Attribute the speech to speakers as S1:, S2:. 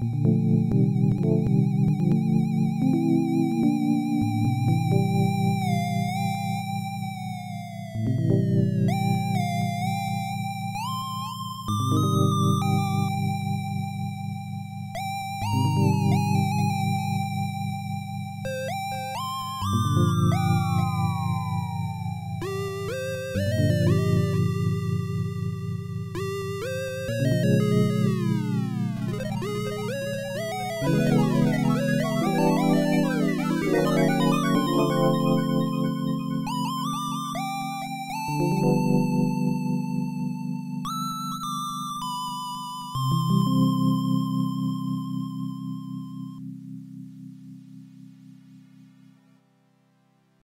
S1: Thank you.
S2: Música